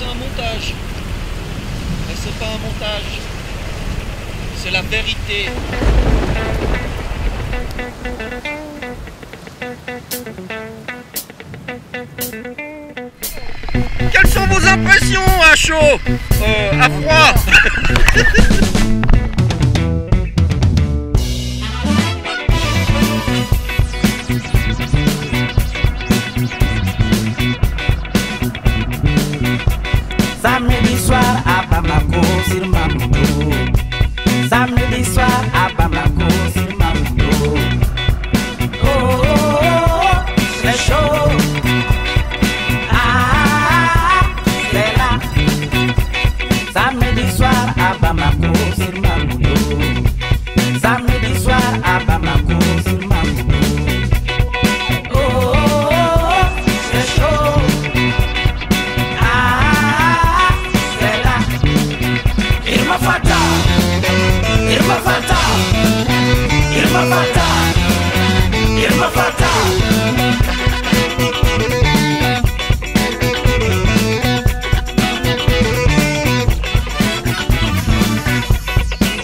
c'est un montage. Mais c'est pas un montage. C'est la vérité. Quelles sont vos impressions à chaud euh, À froid? Irma Fata, Irma Fata, Irma Fata.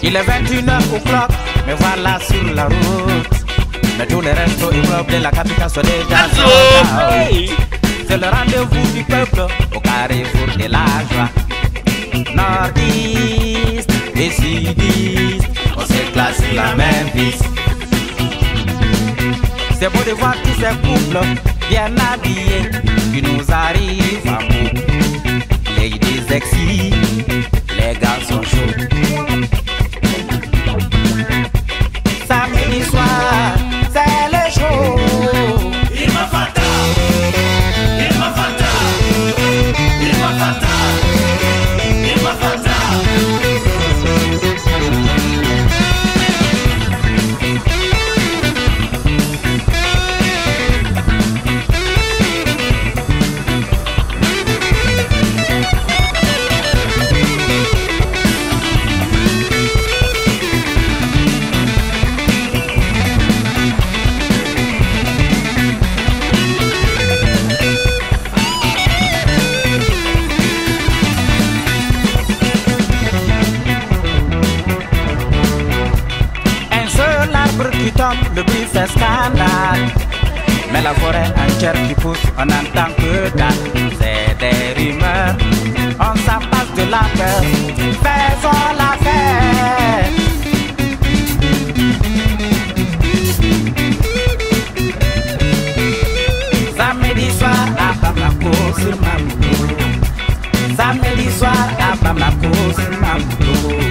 Il est 21h au clock, me voilà sur la route. Mais tous les restos immeubles de la capitale sont déjà. C'est le rendez-vous du peuple au carrefour de la joie. Nord-Est C'est beau de voir tous ces couples bien habillés qui nous arrivent à bout. Ladies sexy, les garçons chauds. Tombe, le bruit fait scandale. Mais la forêt entière qui pousse, on n'entend que dalle. C'est des rumeurs, on s'en passe de la peur. Faisons la fête. Samedi soir à Bamako sur Mamoudo. Samedi soir à Bamako sur Mamoudo.